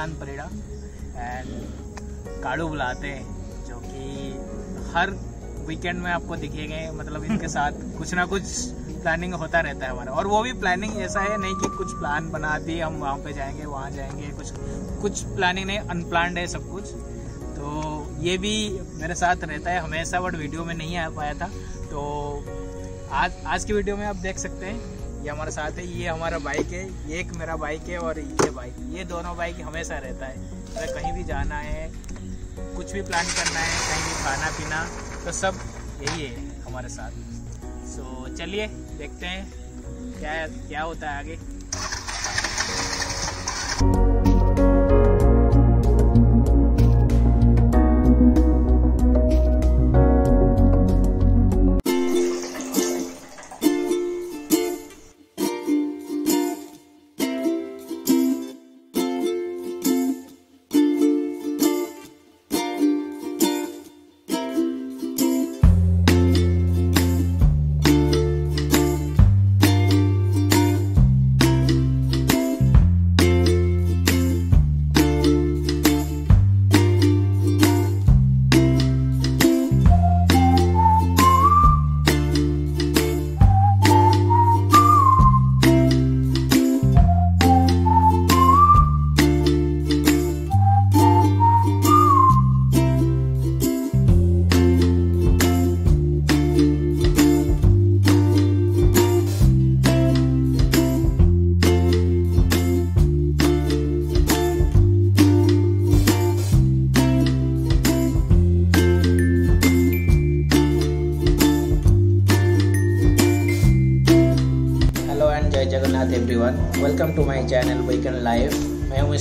प्रशांत Parida. And काड़ू बुलाते हैं जो कि हर वीकेंड में आपको दिखेंगे मतलब इनके साथ कुछ ना कुछ प्लानिंग होता रहता है हमारा। और वो भी प्लानिंग ऐसा है नहीं कि कुछ प्लान बना दिए हम वहाँ पे जाएँगे वहाँ जाएँगे कुछ कुछ प्लानिंग नहीं अनप्लान्ड है सब कुछ। तो ये भी मेरे साथ रहता है हमेशा बट वीडियो में नहीं आ पाया था। तो आज आज की वीडियो में आप देख सकते हैं ये हमारे साथ है ये हमारा बाइक है ये एक मेरा बाइक है और ये बाइक ये दोनों बाइक हमेशा रहता है। अगर कहीं भी जाना है कुछ भी प्लान करना है कहीं भी खाना पीना तो सब यही है हमारे साथ। सो so, चलिए देखते हैं क्या क्या होता है आगे।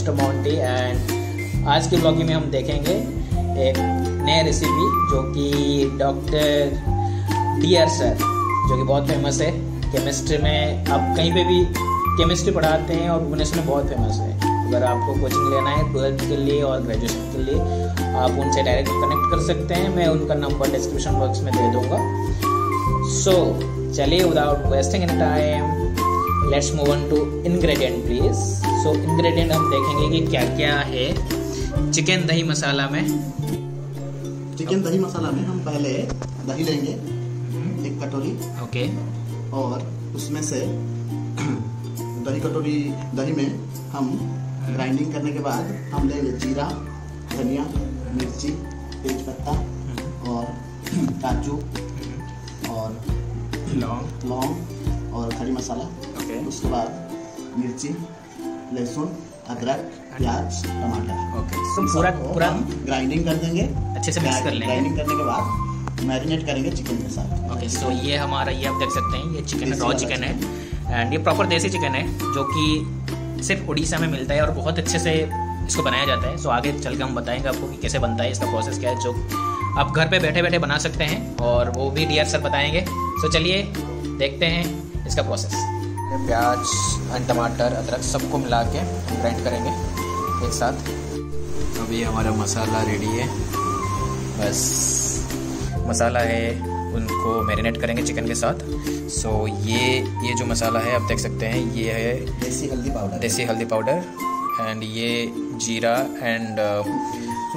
मिस्टर मोंटी एंड आज की ब्लॉगिंग में हम देखेंगे एक नया रेसिपी जो कि डॉक्टर डी आर सर जो कि बहुत फ़ेमस है केमिस्ट्री में आप कहीं पे भी केमिस्ट्री पढ़ाते हैं और भुवनेश्वर में बहुत फ़ेमस है। अगर आपको कोचिंग लेना है ट्वेल्थ के लिए और ग्रेजुएशन के लिए आप उनसे डायरेक्ट कनेक्ट कर सकते हैं। मैं उनका नंबर डिस्क्रिप्शन बॉक्स में दे दूँगा। सो so, चलिए without wasting any time let's move on to ingredient please so ingredient हम देखेंगे कि क्या क्या है। चिकन दही मसाला में। चिकन दही मसाला में हम पहले दही लेंगे एक कटोरी। ओके और उसमें से दही कटोरी दही में हम ग्राइंडिंग करने के बाद हम लेंगे जीरा धनिया मिर्ची तेज पत्ता और काजू और लौंग। लौंग और खड़ी मसाला। ओके उसके बाद मिर्ची। लहसुन अदरक प्याज टमाटर। ओके तो पूरा पूरा ग्राइंडिंग कर देंगे। अच्छे से मिक्स कर लेंगे। ग्राइंडिंग करने के बाद मैरिनेट करेंगे चिकन के साथ। ओके सो ये हमारा ये आप देख सकते हैं ये चिकन रॉ चिकन है। एंड ये प्रॉपर देसी चिकन है जो कि सिर्फ़ उड़ीसा में मिलता है और बहुत अच्छे से इसको बनाया जाता है। सो आगे चल के हम बताएँगे आपको कि कैसे बनता है इसका प्रोसेस क्या है जो आप घर पे बैठे बैठे बना सकते हैं। और वो भी डी सर बताएँगे। सो चलिए देखते हैं इसका प्रोसेस प्याज एंड टमाटर अदरक सबको मिला के ग्राइंड करेंगे एक साथ। अभी हमारा मसाला रेडी है। बस मसाला है उनको मैरिनेट करेंगे चिकन के साथ। सो so, ये ये जो मसाला है आप देख सकते हैं ये है देसी हल्दी पाउडर। देसी हल्दी पाउडर। एंड ये जीरा एंड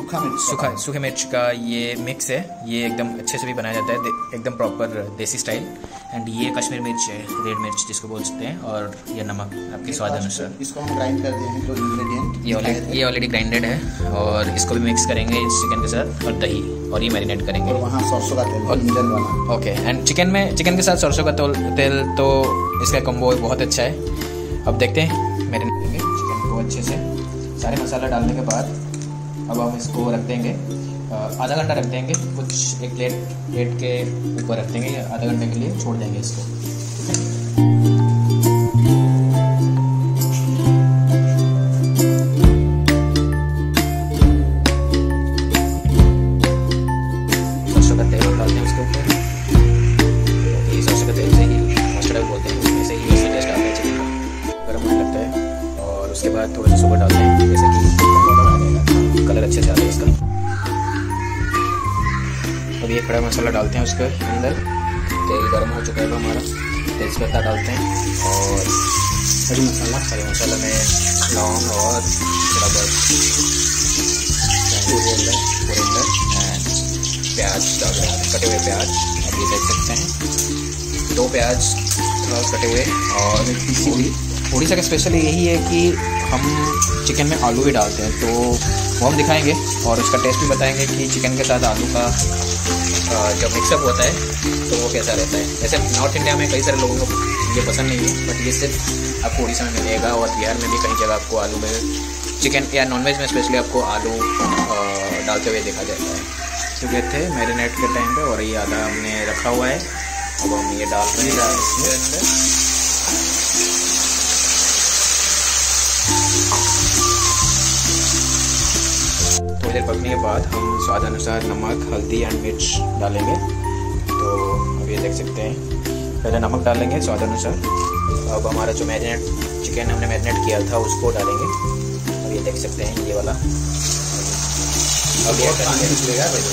सूखा मिर्च सूखा सूखे मिर्च का ये मिक्स है। ये एकदम अच्छे से भी बनाया जाता है। एकदम प्रॉपर देसी स्टाइल एंड ये कश्मीर मिर्च है रेड मिर्च जिसको बोल सकते हैं। और ये नमक आपके स्वाद अनुसार। इसको हम ग्राइंड कर दिए हैं जो इंग्रेडिएंट ये ऑलरेडी ये ऑलरेडी ग्राइंडेड है। और इसको भी मिक्स करेंगे इस चिकन के साथ। और दही और ये मैरिनेट करेंगे। और वहाँ सरसों का तेल इंजन वाला। ओके एंड चिकन में चिकन के साथ सरसों का तेल तो इसका कम्बो बहुत अच्छा है। अब देखते हैं मैरिनेट करेंगे चिकन को अच्छे से। सारे मसाला डालने के बाद अब हम इसको रख देंगे। आधा घंटा रख देंगे। कुछ एक प्लेट प्लेट के ऊपर रख देंगे। आधा घंटे के लिए छोड़ देंगे इसको। और उसके बाद थोड़ा सा सुबह डालते हैं। जैसे कि कलर अच्छे से आता है इसका। अब ये खड़ा मसाला डालते हैं उसके अंदर। तेल गर्म हो चुका है हमारा। तेज तेज़पत्ता डालते हैं। और हरी मसाला खड़ी मसाला में लौंग और थोड़ा बहुत कोरिएंडर एंड प्याज डाल रहे हैं कटे हुए प्याज। अब ये देख सकते हैं। दो प्याज थोड़ा कटे हुए और थोड़ी उड़ीसा का स्पेशल यही है कि हम चिकन में आलू भी डालते हैं तो वो हम दिखाएँगे और उसका टेस्ट भी बताएँगे कि चिकन के साथ आलू का जब मिक्सअप होता है तो वो कैसा रहता है। वैसे नॉर्थ इंडिया में कई सारे लोगों को ये पसंद नहीं है बट ये सिर्फ़ आपको उड़ीसा में मिलेगा और बिहार में भी कई जगह आपको आलू में चिकन या नॉनवेज में स्पेशली आपको आलू डालते हुए देखा जाता है। चुके थे मैरिनेट के टाइम पे और ये आधा हमने रखा हुआ है। अब हम ये डाल रहे हैं इसके अंदर। थोड़ी देर पकने के बाद हम स्वाद अनुसार नमक हल्दी एंड मिर्च डालेंगे। तो अब ये देख सकते हैं पहले नमक डालेंगे स्वाद अनुसार। अब हमारा जो मैरिनेट चिकन हमने मैरिनेट किया था उसको डालेंगे। अब ये देख सकते हैं ये वाला। अब ये पानी निकलेगा भाई।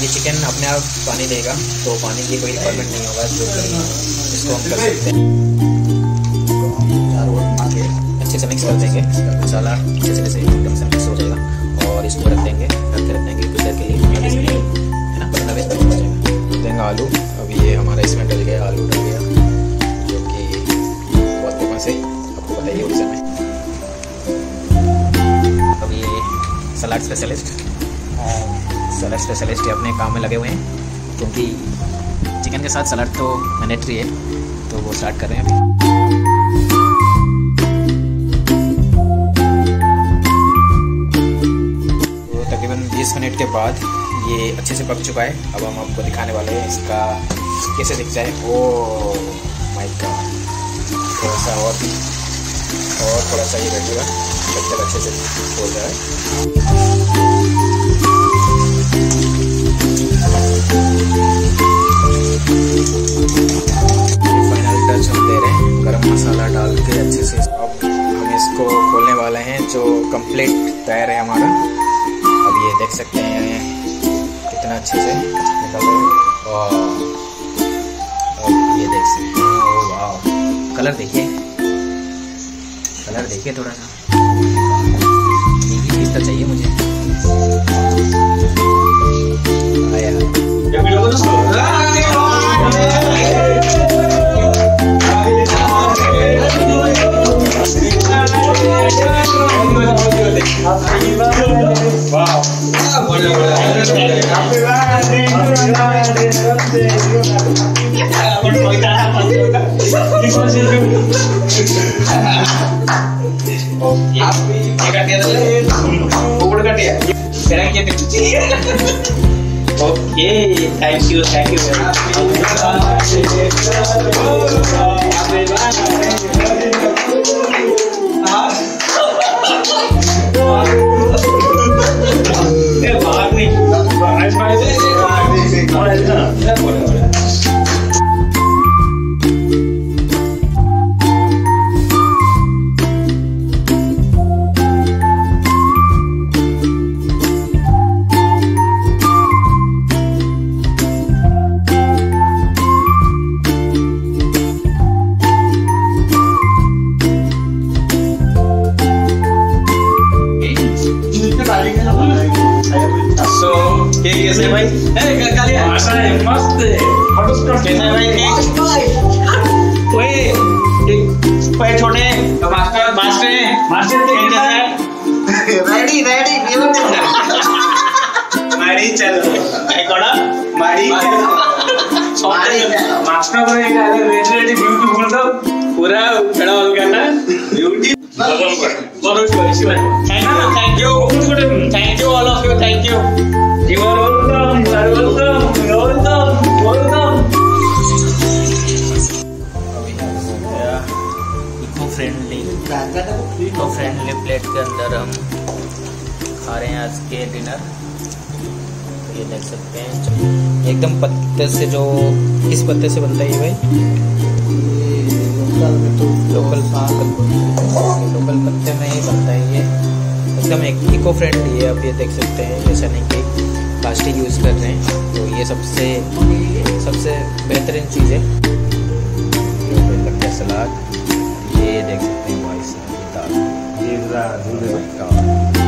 ये चिकन अपने आप पानी देगा तो पानी की कोई रिक्वायरमेंट नहीं होगा जो इसको हम कर सकते हैं। के अच्छे से मिक्स कर देंगे। मसाला अच्छे से एकदम से मिक्स हो इसको रख देंगे, रख रख देंगे कुछ देर के लिए है ना? पंद्रह बीस मिनट हो जाएगा। देंगे आलू। अब ये हमारा इसमें डल गया, आलू डल गया, जो कि बहुत फ़ेमस है, आपको बताइए उड़ीसा में। अब ये सलाद स्पेशलिस्ट सलाद स्पेशलिस्ट अपने काम में लगे हुए हैं, क्योंकि चिकन के साथ सलाद तो मैंडेटरी है तो वो स्टार्ट कर रहे हैं अभी। तकरीबन 20 मिनट के बाद ये अच्छे से पक चुका है। अब हम आपको दिखाने वाले हैं इसका कैसे दिखता है ओ माइक का थोड़ा सा और भी, और थोड़ा सा ये रखेगा जब तक अच्छे से हो जाए। कलर देखिए थोड़ा सा। तो चाहिए मुझे। आया Okay, thank you, thank you very much. ए, आगे रेडी रेडी ब्यूटीफुल तो पूरा खड़ा हो गया ना beauty thank you thank you thank you all of you thank you you you eco friendly eco friendly plate के अंदर हम खा रहे हैं आज के डिनर। ये देख सकते हैं एकदम पत्ते से जो, किस पत्ते से बनता है ये भाई? लोकल लोकल पत्ते में ही बनता है ये। एकदम एक इको फ्रेंडली है अब ये देख सकते हैं जैसा नहीं कि प्लास्टिक यूज़ कर रहे हैं। तो ये सबसे सबसे बेहतरीन चीज़ है। सलाद। ये देख सकते हैं भाई साहब, दाल। ये.